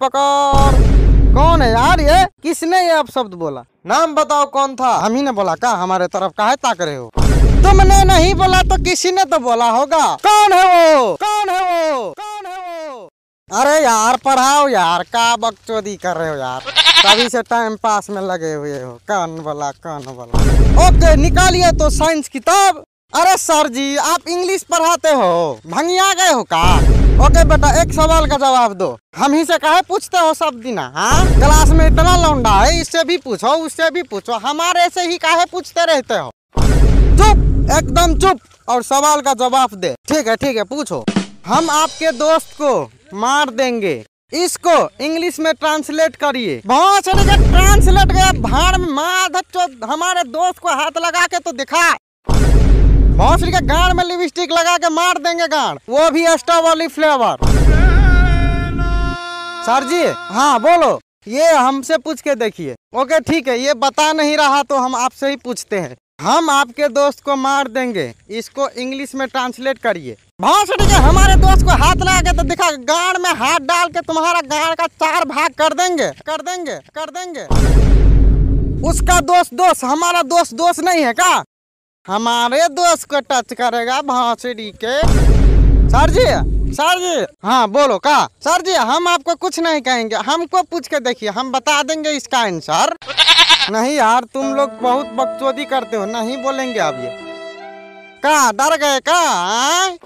पकड़। कौन है यार ये? किसने ये अब शब्द बोला? नाम बताओ कौन था? हम ही ने बोला का? हमारे तरफ़ काहे ताक रहे हो? तुमने नहीं बोला तो किसी ने तो बोला होगा। कौन है वो? कौन है वो? कौन है वो? अरे यार पढ़ाओ यार का बकचोदी कर रहे हो यार? तभी से टाइम पास में लगे हुए हो। कौन बोला कौन बोला? ओके निकालिए तो साइंस किताब। अरे सर जी आप इंग्लिश पढ़ाते हो? भंगिया गए हो का? ओके बेटा, एक सवाल का जवाब दो। हम ही से कहे पूछते हो सब दिन हाँ? क्लास में इतना लौंडा है, इससे भी पूछो, उससे भी पूछो, हमारे से ही काहे पूछते रहते हो? चुप, एकदम चुप, और सवाल का जवाब दे। ठीक है ठीक है, पूछो। हम आपके दोस्त को मार देंगे। इसको इंग्लिश में ट्रांसलेट करिए। बहुत ट्रांसलेट गया भाड़ में माँ हमारे दोस्त को हाथ लगा के तो दिखा भौसरी के गाड़ में लिपस्टिक लगा के मार देंगे गाड़ वो भी स्ट्रॉबेरी फ्लेवर। सर जी हाँ बोलो। ये हमसे पूछ के देखिए। ओके, ठीक है, ये बता नहीं रहा तो हम आपसे ही पूछते हैं। हम आपके दोस्त को मार देंगे। इसको इंग्लिश में ट्रांसलेट करिए। भौसड़ी के हमारे दोस्त को हाथ लगा के तो दिखा गाड़ में हाथ डाल के तुम्हारा गाड़ का चार भाग कर देंगे। कर देंगे कर देंगे। उसका दोस्त दोस्त, हमारा दोस्त दोस्त नहीं है का हमारे दोस्त को टच करेगा भौसड़ी के। Sir ji sir ji. हाँ बोलो का सर जी, हम आपको कुछ नहीं कहेंगे। हमको पूछ के देखिए, हम बता देंगे इसका आंसर नहीं यार, तुम लोग बहुत बकचोदी करते हो, नहीं बोलेंगे अब ये। का डर गए का आय?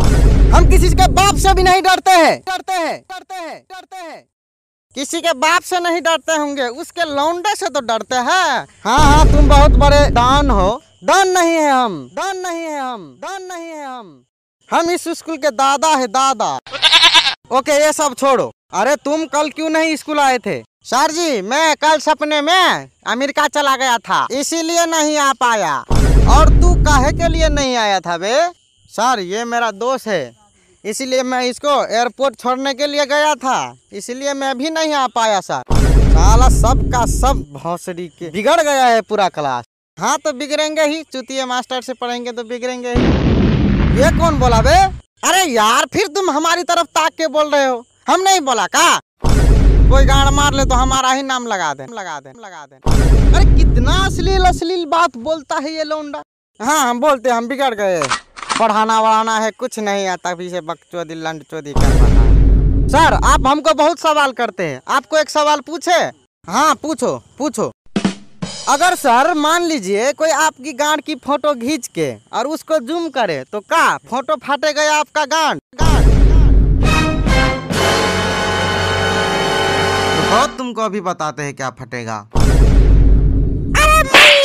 हम किसी के बाप से भी नहीं डरते हैं। डरते हैं डरते हैं डरते हैं। किसी के बाप से नहीं डरते होंगे, उसके लौंडे से तो डरते हैं। हाँ हाँ तुम बहुत बड़े डॉन हो। डॉन नहीं है हम डॉन नहीं है हम डॉन नहीं है हम। हम इस स्कूल के दादा है, दादा। ओके, ये सब छोड़ो। अरे तुम कल क्यों नहीं स्कूल आए थे? सर जी, मैं कल सपने में अमेरिका चला गया था, इसीलिए नहीं आ पाया। और तू काहे के लिए नहीं आया था बे? सर, ये मेरा दोस्त है, इसीलिए मैं इसको एयरपोर्ट छोड़ने के लिए गया था, इसीलिए मैं भी नहीं आ पाया, सर। साला सब का सब भौसड़ी के बिगड़ गया है पूरा क्लास। हाँ तो बिगड़ेंगे ही। चुतिया मास्टर से पढ़ेंगे तो बिगड़ेंगे ही। ये कौन बोला बे? अरे यार, फिर तुम हमारी तरफ़ ताक के बोल रहे हो। हम नहीं बोला का? कोई गाड़ मार ले तो हमारा ही नाम लगा दे। लगा दे लगा दे। अरे कितना अश्लील अश्लील बात बोलता है ये लोंडा। हाँ हम बोलते हम बिगड़ गए। पढ़ाना वढ़ाना है, कुछ नहीं आता। पीछे बकचोदी लंड चोदी कर रहा सर, आप हमको बहुत सवाल करते हैं। आपको एक सवाल पूछे? हाँ पूछो पूछो। अगर सर मान लीजिए कोई आपकी गांड की फ़ोटो खींच के और उसको जूम करे तो का? फ़ोटो फाटे गए आपका गांड। गांड बहुत तुमको अभी बताते हैं क्या फटेगा। अरे